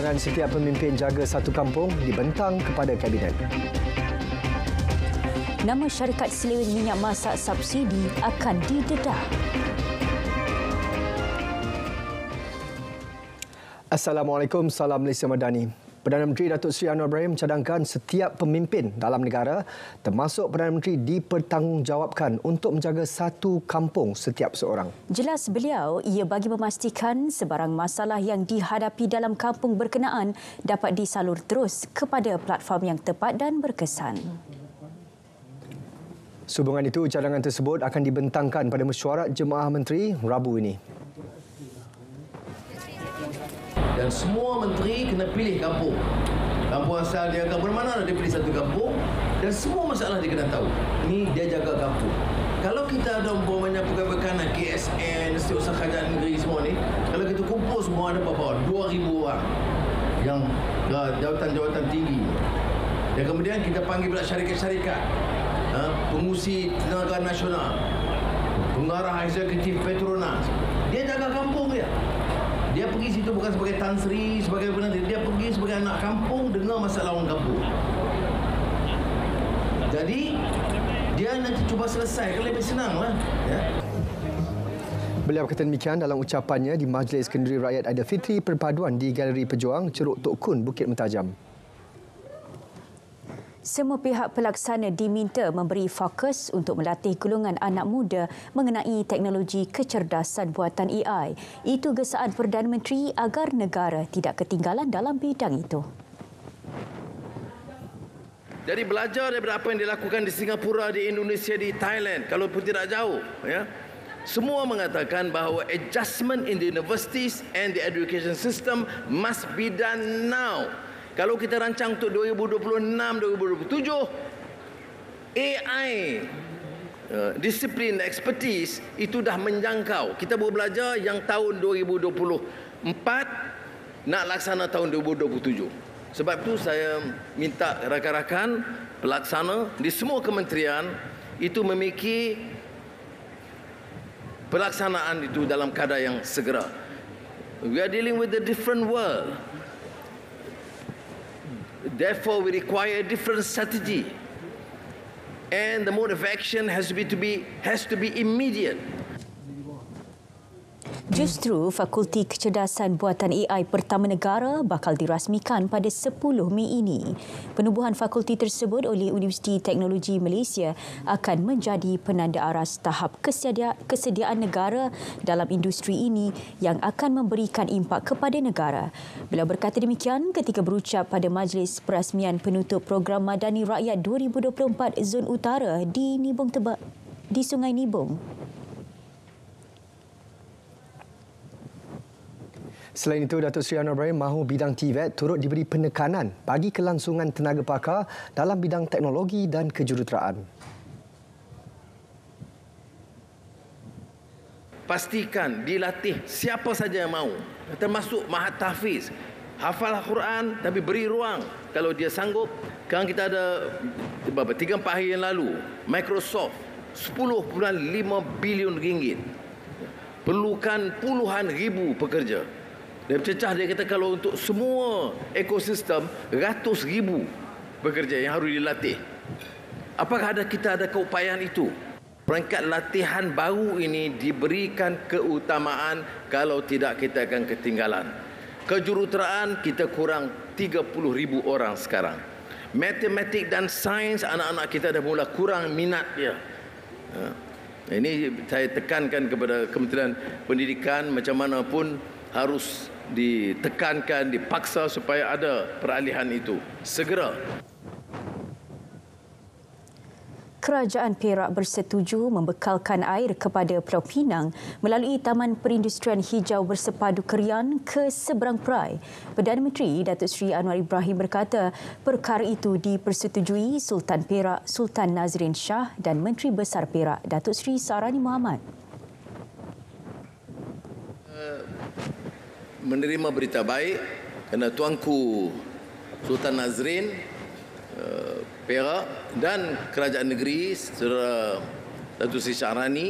cadangan setiap pemimpin jaga satu kampung dibentang kepada Kabinet. Nama syarikat seleweng minyak masak subsidi akan didedah. Assalamualaikum, salam Malaysia Madani. Perdana Menteri Datuk Seri Anwar Ibrahim mencadangkan setiap pemimpin dalam negara termasuk Perdana Menteri dipertanggungjawabkan untuk menjaga satu kampung setiap seorang. Jelas beliau, ia bagi memastikan sebarang masalah yang dihadapi dalam kampung berkenaan dapat disalur terus kepada platform yang tepat dan berkesan. Sehubungan itu, cadangan tersebut akan dibentangkan pada mesyuarat Jemaah Menteri Rabu ini semua menteri kena pilih kampung. Kampung asal dia kampung mana dia pilih satu kampung dan semua masalah dia kena tahu. Ni dia jaga kampung. Kalau kita ada umpamanya pegawai bekanan KSN Setiausaha Kerajaan Negeri semua ni kalau kita kumpul semua ada berapa 2000 orang yang uh, jawatan-jawatan tinggi. Dan kemudian kita panggil pula syarikat-syarikat. Uh, pengusi tenaga nasional pengarah eksekutif Petronas. Dia jaga kampung dia dia pergi situ bukan sebagai Tan Sri, sebagai benda dia pergi sebagai anak kampung dengar masalah orang kampung. Jadi dia nanti cuba selesai kan lebih senanglah ya. Beliau berkata demikian dalam ucapannya di Majlis Kenduri Rakyat Aidilfitri Perpaduan di Galeri Pejuang Ceruk Tok Kun Bukit Mentajam. Semua pihak pelaksana diminta memberi fokus untuk melatih golongan anak muda mengenai teknologi kecerdasan buatan AI. Itu gesaan Perdana Menteri agar negara tidak ketinggalan dalam bidang itu. Jadi belajar daripada apa yang dilakukan di Singapura, di Indonesia, di Thailand, kalau pun tidak jauh, ya. Semua mengatakan bahawa adjustment in the universities and the education system must be done now. Kalau kita rancang untuk 2026-2027, AI uh, disiplin expertise itu dah menjangkau. Kita baru belajar yang tahun 2024 nak laksana tahun 2027. Sebab itu saya minta rakan-rakan pelaksana di semua kementerian itu memiliki pelaksanaan itu dalam keadaan yang segera. We are dealing with a different world. Therefore, we require a different strategy. And the mode of action has to be, to be, has to be immediate. Justru Fakulti Kecerdasan Buatan AI Pertama Negara bakal dirasmikan pada 10 Mei ini. Penubuhan fakulti tersebut oleh Universiti Teknologi Malaysia akan menjadi penanda aras tahap kesedia, kesediaan negara dalam industri ini yang akan memberikan impak kepada negara. Beliau berkata demikian ketika berucap pada Majlis Perasmian Penutup Program Madani Rakyat 2024 Zon Utara di Nibong Tebak di Sungai Nibong. Selain itu, Datuk Seri Anwar Ibrahim mahu bidang TVET turut diberi penekanan bagi kelangsungan tenaga pakar dalam bidang teknologi dan kejuruteraan. Pastikan dilatih siapa saja yang mahu, termasuk Mahat Tahfiz. Hafal Al-Quran tapi beri ruang kalau dia sanggup. Sekarang kita ada berapa? Tiga empat hari yang lalu, Microsoft 10.5 bilion ringgit perlukan puluhan ribu pekerja dia bercecah dia kata kalau untuk semua ekosistem ratus ribu pekerja yang harus dilatih. Apakah ada kita ada keupayaan itu? Perangkat latihan baru ini diberikan keutamaan kalau tidak kita akan ketinggalan. Kejuruteraan kita kurang 30 ribu orang sekarang. Matematik dan sains anak-anak kita dah mula kurang minat dia. Ha. Ini saya tekankan kepada Kementerian Pendidikan macam mana pun harus ditekankan, dipaksa supaya ada peralihan itu segera. Kerajaan Perak bersetuju membekalkan air kepada Pulau Pinang melalui Taman Perindustrian Hijau Bersepadu Kerian ke seberang perai. Perdana Menteri Datuk Seri Anwar Ibrahim berkata perkara itu dipersetujui Sultan Perak Sultan Nazrin Shah dan Menteri Besar Perak Datuk Seri Sarani Muhammad. Menerima berita baik kerana tuanku Sultan Nazrin uh, Perak dan kerajaan negeri saudara Datuk Seri Syahrani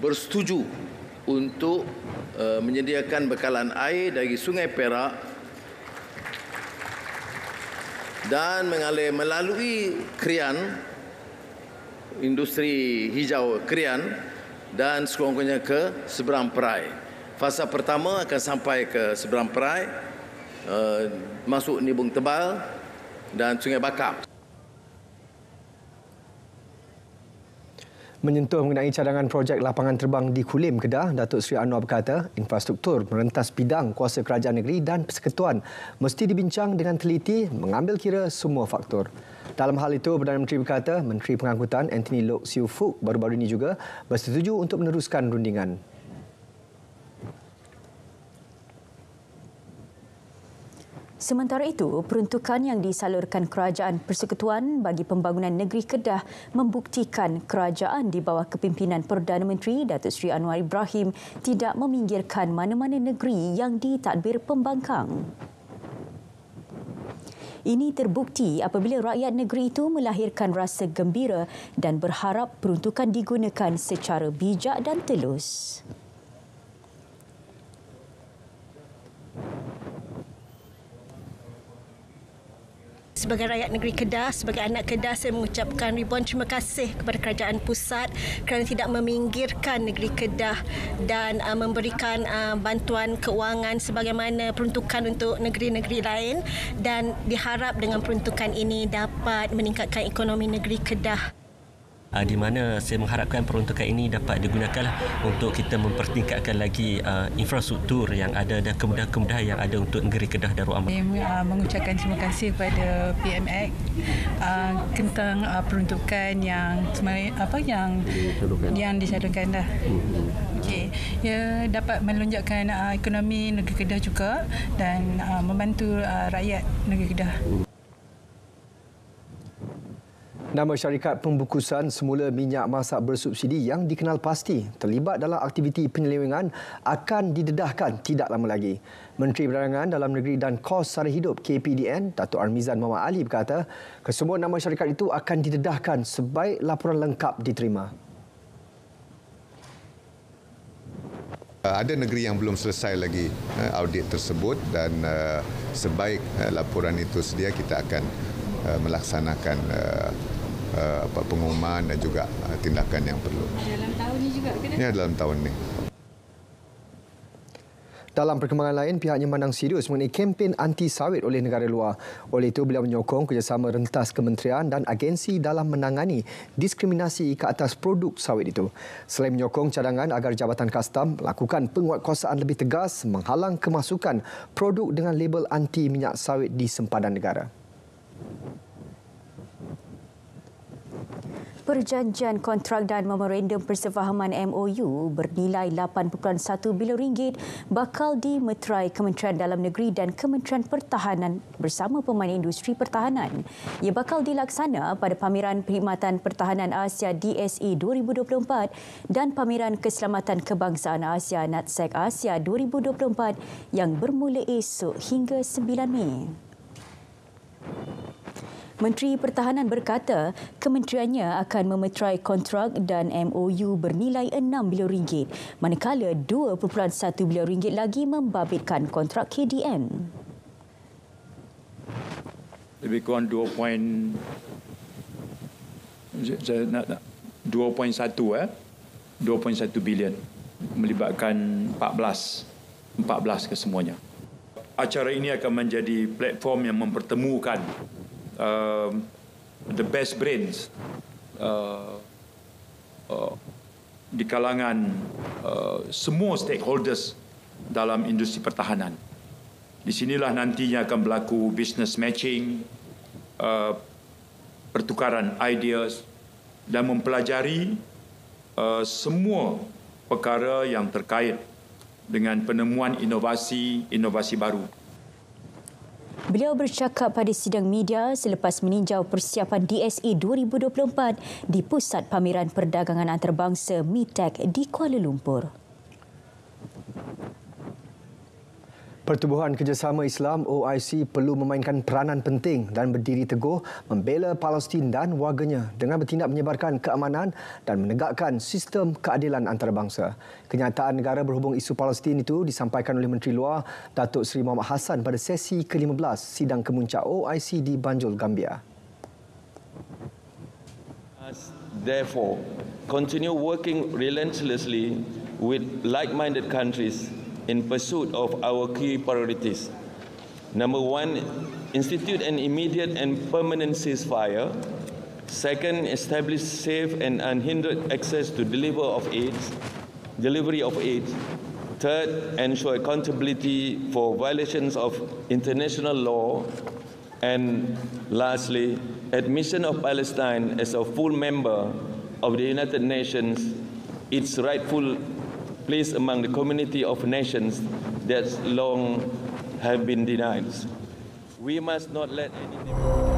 bersetuju untuk uh, menyediakan bekalan air dari Sungai Perak dan mengalir melalui Krian industri hijau Krian dan sekurang-kurangnya ke seberang perai. Fasa pertama akan sampai ke seberang perai uh, masuk Nibung Tebal dan Sungai Bakap. Menyentuh mengenai cadangan projek lapangan terbang di Kulim, Kedah, Datuk Seri Anwar berkata infrastruktur merentas bidang kuasa kerajaan negeri dan persekutuan mesti dibincang dengan teliti mengambil kira semua faktor. Dalam hal itu, Perdana Menteri berkata Menteri Pengangkutan Anthony Lok Siu Fuk baru-baru ini juga bersetuju untuk meneruskan rundingan. Sementara itu, peruntukan yang disalurkan Kerajaan Persekutuan bagi pembangunan negeri Kedah membuktikan kerajaan di bawah kepimpinan Perdana Menteri Datuk Seri Anwar Ibrahim tidak meminggirkan mana-mana negeri yang ditadbir pembangkang. Ini terbukti apabila rakyat negeri itu melahirkan rasa gembira dan berharap peruntukan digunakan secara bijak dan telus. Sebagai rakyat negeri Kedah, sebagai anak Kedah, saya mengucapkan ribuan terima kasih kepada kerajaan pusat kerana tidak meminggirkan negeri Kedah dan uh, memberikan uh, bantuan keuangan sebagaimana peruntukan untuk negeri-negeri lain dan diharap dengan peruntukan ini dapat meningkatkan ekonomi negeri Kedah. Ah, di mana saya mengharapkan peruntukan ini dapat digunakan untuk kita mempertingkatkan lagi uh, infrastruktur yang ada dan kemudahan-kemudahan yang ada untuk negeri Kedah Darul Aman. Saya uh, mengucapkan terima kasih kepada PMX uh, tentang uh, peruntukan yang apa yang yang disadukan dah. Okey, ya dapat melonjakkan uh, ekonomi negeri Kedah juga dan uh, membantu uh, rakyat negeri Kedah. Nama syarikat pembukusan semula minyak masak bersubsidi yang dikenal pasti terlibat dalam aktiviti penyelewengan akan didedahkan tidak lama lagi. Menteri Perdagangan Dalam Negeri dan Kos Sara Hidup KPDN, Datuk Armizan Muhammad Ali berkata, kesemua nama syarikat itu akan didedahkan sebaik laporan lengkap diterima. Ada negeri yang belum selesai lagi eh, audit tersebut dan eh, sebaik laporan itu sedia kita akan melaksanakan uh, apa pengumuman dan juga uh, tindakan yang perlu. Dalam tahun ini juga ke? Ya, dalam tahun ini. Dalam perkembangan lain, pihaknya memandang serius mengenai kempen anti sawit oleh negara luar. Oleh itu, beliau menyokong kerjasama rentas kementerian dan agensi dalam menangani diskriminasi ke atas produk sawit itu. Selain menyokong cadangan agar Jabatan Kastam melakukan penguatkuasaan lebih tegas menghalang kemasukan produk dengan label anti minyak sawit di sempadan negara. Perjanjian kontrak dan memorandum persefahaman MOU bernilai 8.1 bilion ringgit bakal dimeterai Kementerian Dalam Negeri dan Kementerian Pertahanan bersama pemain industri pertahanan. Ia bakal dilaksana pada Pameran Perkhidmatan Pertahanan Asia DSE 2024 dan Pameran Keselamatan Kebangsaan Asia NATSEC Asia 2024 yang bermula esok hingga 9 Mei. Menteri Pertahanan berkata kementeriannya akan memeterai kontrak dan MOU bernilai 6 bilion manakala 2.1 bilion lagi membabitkan kontrak KDN. Lebih kurang 2. 2.1 eh 2.1 bilion melibatkan 14 14 kesemuanya. Acara ini akan menjadi platform yang mempertemukan uh, the best brains uh, uh, di kalangan uh, semua stakeholders dalam industri pertahanan. Di sinilah nantinya akan berlaku business matching, uh, pertukaran ideas dan mempelajari uh, semua perkara yang terkait dengan penemuan inovasi-inovasi baru. Beliau bercakap pada sidang media selepas meninjau persiapan DSE 2024 di Pusat Pameran Perdagangan Antarabangsa MITEC di Kuala Lumpur. Pertubuhan Kerjasama Islam OIC perlu memainkan peranan penting dan berdiri teguh membela Palestin dan warganya dengan bertindak menyebarkan keamanan dan menegakkan sistem keadilan antarabangsa. Kenyataan negara berhubung isu Palestin itu disampaikan oleh Menteri Luar Datuk Seri Muhammad Hassan pada sesi ke-15 sidang kemuncak OIC di Banjul, Gambia. Therefore, continue working relentlessly with like-minded countries in pursuit of our key priorities. Number one, institute an immediate and permanent ceasefire. Second, establish safe and unhindered access to deliver of aid, delivery of aid. Third, ensure accountability for violations of international law. And lastly, admission of Palestine as a full member of the United Nations, its rightful place among the community of nations that long have been denied. We must not let any.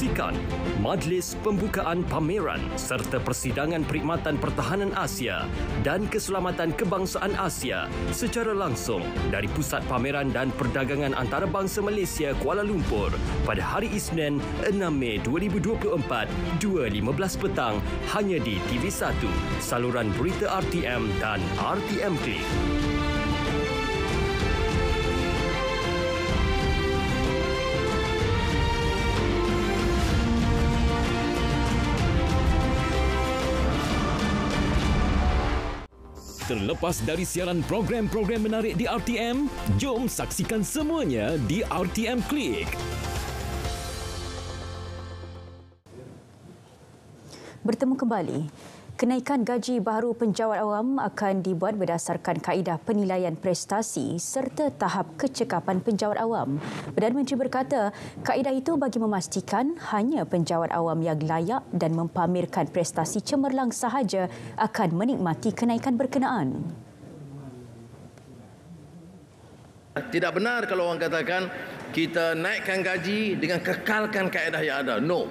Saksikan Majlis Pembukaan Pameran serta Persidangan Perkhidmatan Pertahanan Asia dan Keselamatan Kebangsaan Asia secara langsung dari Pusat Pameran dan Perdagangan Antarabangsa Malaysia Kuala Lumpur pada hari Isnin 6 Mei 2024 2.15 petang hanya di TV1 saluran berita RTM dan RTM Klik. Terlepas dari siaran program-program menarik di RTM, jom saksikan semuanya di RTM Klik. Bertemu kembali. Kenaikan gaji baharu penjawat awam akan dibuat berdasarkan kaedah penilaian prestasi serta tahap kecekapan penjawat awam. Perdana Menteri berkata, kaedah itu bagi memastikan hanya penjawat awam yang layak dan mempamerkan prestasi cemerlang sahaja akan menikmati kenaikan berkenaan. Tidak benar kalau orang katakan kita naikkan gaji dengan kekalkan kaedah yang ada. No.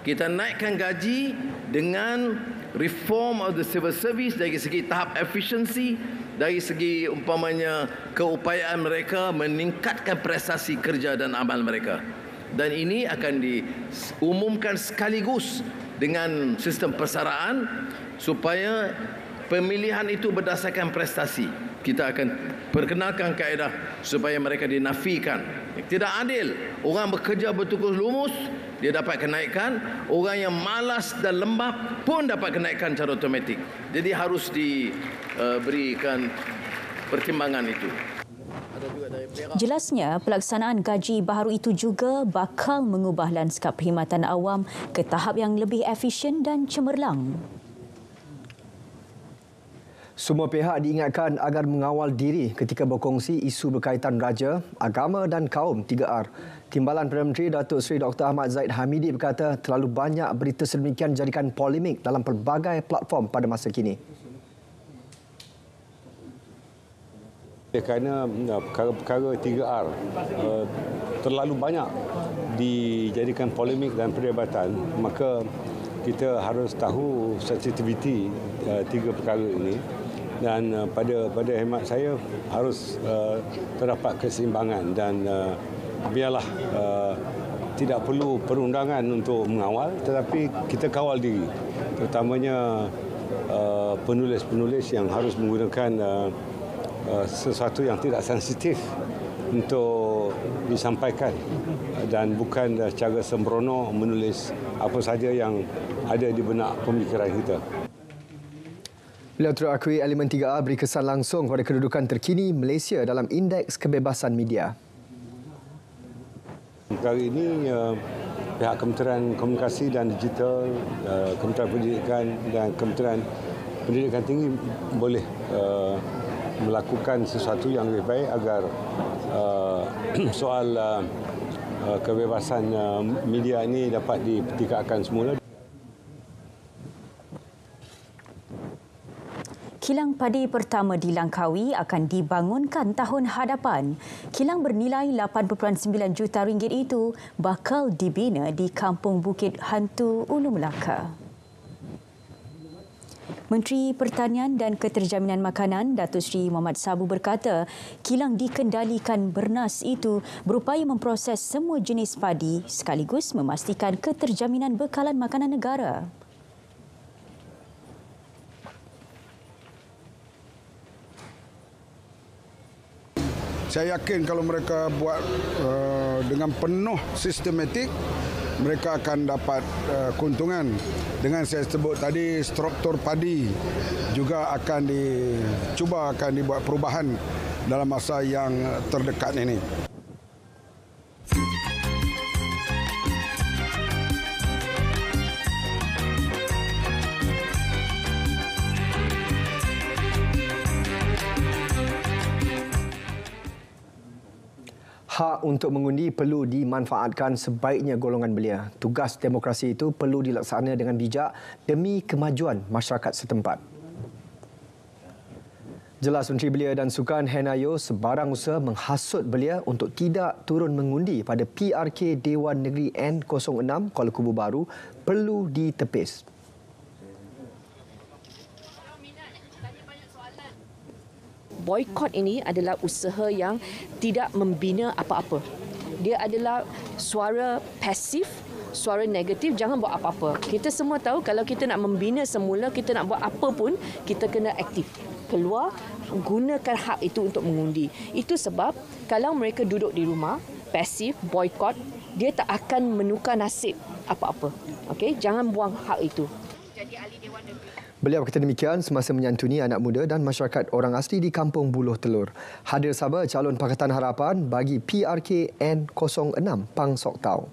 Kita naikkan gaji dengan reform of the civil service dari segi tahap efisiensi dari segi umpamanya keupayaan mereka meningkatkan prestasi kerja dan amal mereka. Dan ini akan diumumkan sekaligus dengan sistem persaraan supaya pemilihan itu berdasarkan prestasi. Kita akan perkenalkan kaedah supaya mereka dinafikan. Tidak adil orang bekerja betul-betul lumus dia dapat kenaikan orang yang malas dan lembab pun dapat kenaikan secara automatik jadi harus diberikan pertimbangan itu Jelasnya, pelaksanaan gaji baharu itu juga bakal mengubah lanskap perkhidmatan awam ke tahap yang lebih efisien dan cemerlang. Semua pihak diingatkan agar mengawal diri ketika berkongsi isu berkaitan raja, agama dan kaum 3R. Timbalan Perdana Menteri Datuk Seri Dr. Ahmad Zaid Hamidi berkata terlalu banyak berita sedemikian jadikan polemik dalam pelbagai platform pada masa kini. Kerana ya, perkara-perkara 3R uh, terlalu banyak dijadikan polemik dan perdebatan, maka kita harus tahu sensitiviti uh, tiga perkara ini dan uh, pada pada hemat saya harus uh, terdapat keseimbangan dan uh, biarlah uh, tidak perlu perundangan untuk mengawal tetapi kita kawal diri terutamanya uh, penulis-penulis yang harus menggunakan uh, uh, sesuatu yang tidak sensitif untuk disampaikan dan bukan secara sembrono menulis apa saja yang ada di benak pemikiran kita. Beliau terakui elemen 3A beri kesan langsung kepada kedudukan terkini Malaysia dalam Indeks Kebebasan Media. Kali ini uh, pihak Kementerian Komunikasi dan Digital, uh, Kementerian Pendidikan dan Kementerian Pendidikan Tinggi boleh uh, melakukan sesuatu yang lebih baik agar uh, soal uh, kebebasan uh, media ini dapat dipertingkatkan semula. Kilang padi pertama di Langkawi akan dibangunkan tahun hadapan. Kilang bernilai 8.9 juta ringgit itu bakal dibina di Kampung Bukit Hantu Ulu Melaka. Menteri Pertanian dan Keterjaminan Makanan Datuk Seri Muhammad Sabu berkata, kilang dikendalikan bernas itu berupaya memproses semua jenis padi sekaligus memastikan keterjaminan bekalan makanan negara. Saya yakin kalau mereka buat uh, dengan penuh sistematik, mereka akan dapat uh, keuntungan. Dengan saya sebut tadi, struktur padi juga akan dicuba akan dibuat perubahan dalam masa yang terdekat ini. Hak untuk mengundi perlu dimanfaatkan sebaiknya golongan belia. Tugas demokrasi itu perlu dilaksana dengan bijak demi kemajuan masyarakat setempat. Jelas Menteri Belia dan Sukan Henayo sebarang usaha menghasut belia untuk tidak turun mengundi pada PRK Dewan Negeri N06 Kuala Kubu Baru perlu ditepis. Boykot ini adalah usaha yang tidak membina apa-apa. Dia adalah suara pasif, suara negatif, jangan buat apa-apa. Kita semua tahu kalau kita nak membina semula, kita nak buat apa pun, kita kena aktif. Keluar, gunakan hak itu untuk mengundi. Itu sebab kalau mereka duduk di rumah, pasif, boykot, dia tak akan menukar nasib apa-apa. Okey, jangan buang hak itu. Jadi ahli Dewan Negeri Beliau berkata demikian semasa menyantuni anak muda dan masyarakat orang asli di Kampung Buluh Telur. Hadir sahabat calon Pakatan Harapan bagi PRK N06 Pang Sok Tau.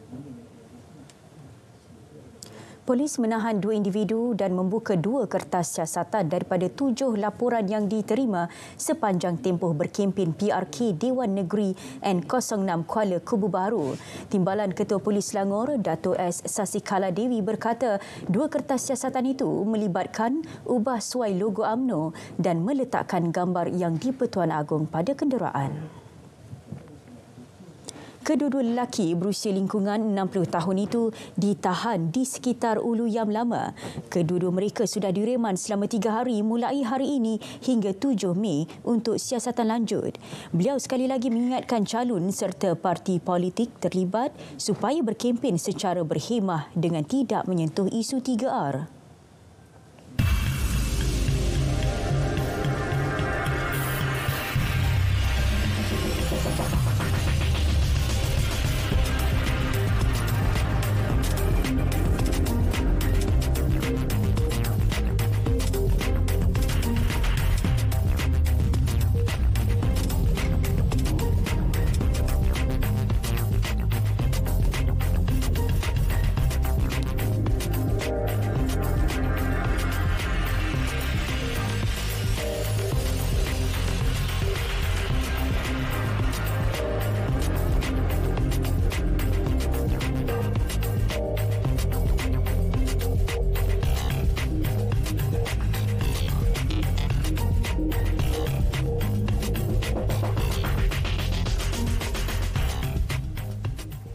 Polis menahan dua individu dan membuka dua kertas siasatan daripada tujuh laporan yang diterima sepanjang tempoh berkempen PRK Dewan Negeri N06 Kuala Kubu Baru. Timbalan Ketua Polis Selangor, Dato' S. Sasikala Dewi berkata dua kertas siasatan itu melibatkan ubah suai logo AMNO dan meletakkan gambar yang di-Pertuan Agong pada kenderaan. Kedua-dua lelaki berusia lingkungan 60 tahun itu ditahan di sekitar Ulu Yam Lama. Kedua-dua mereka sudah direman selama tiga hari mulai hari ini hingga 7 Mei untuk siasatan lanjut. Beliau sekali lagi mengingatkan calon serta parti politik terlibat supaya berkempen secara berhemah dengan tidak menyentuh isu 3R.